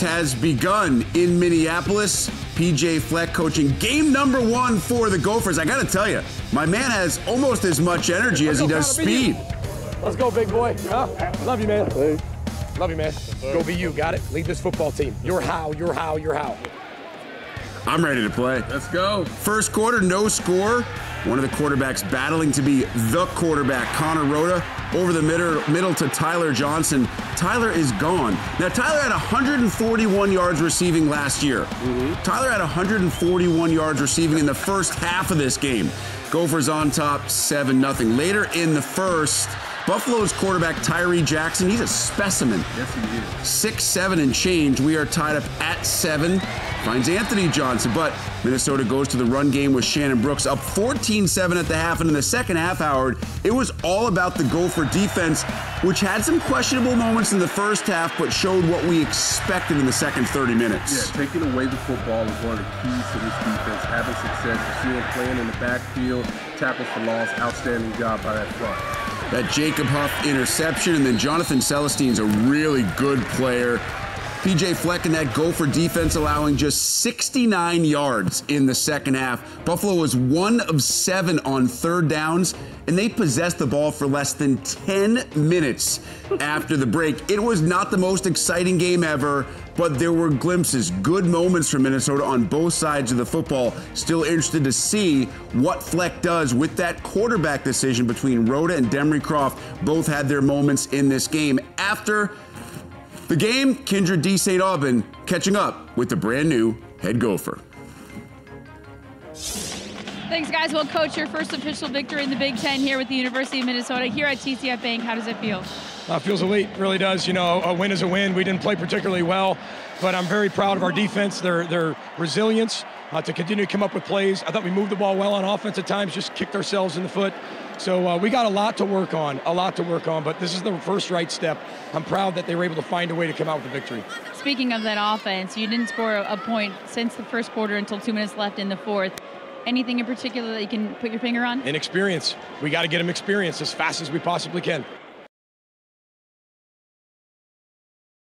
has begun in Minneapolis. PJ Fleck coaching game number one for the Gophers. I got to tell you, my man has almost as much energy as he does speed. Let's go, big boy. Huh? Love you, man. Love you, man. Go be you. Got it? Lead this football team. You're how, you're how, you're how. I'm ready to play. Let's go. First quarter, no score. One of the quarterbacks battling to be the quarterback, Conor Rhoda, over the middle, middle to Tyler Johnson. Tyler is gone. Now, Tyler had 141 yards receiving last year. Mm-hmm. Tyler had 141 yards receiving in the first half of this game. Gophers on top, 7 0. Later in the first, Buffalo's quarterback Tyree Jackson, he's a specimen. Yes, he is. Six, seven, and change. We are tied up at seven finds Anthony Johnson. But Minnesota goes to the run game with Shannon Brooks up 14 7 at the half. And in the second half, Howard, it was all about the Gopher defense, which had some questionable moments in the first half, but showed what we expected in the second 30 minutes. Yeah, taking away the football is one of the keys to this defense. Having success, you see him playing in the backfield, tackles for loss, outstanding job by that front. That Jacob Huff interception, and then Jonathan Celestin's a really good player. PJ Fleck and that Gopher defense allowing just 69 yards in the second half. Buffalo was one of seven on third downs, and they possessed the ball for less than 10 minutes after the break. It was not the most exciting game ever, but there were glimpses, good moments for Minnesota on both sides of the football. Still interested to see what Fleck does with that quarterback decision between Rhoda and Demry Croft. Both had their moments in this game. After the game, Kyndra de St. Aubin catching up with the brand new head gopher. Thanks, guys. Well, Coach, your first official victory in the Big Ten here with the University of Minnesota here at TCF Bank. How does it feel? Uh, feels elite, really does. You know, a win is a win. We didn't play particularly well, but I'm very proud of our defense, their their resilience uh, to continue to come up with plays. I thought we moved the ball well on offense at times, just kicked ourselves in the foot. So uh, we got a lot to work on, a lot to work on, but this is the first right step. I'm proud that they were able to find a way to come out with a victory. Speaking of that offense, you didn't score a point since the first quarter until two minutes left in the fourth. Anything in particular that you can put your finger on? Inexperience. We got to get them experience as fast as we possibly can.